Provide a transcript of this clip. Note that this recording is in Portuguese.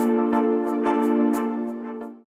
Música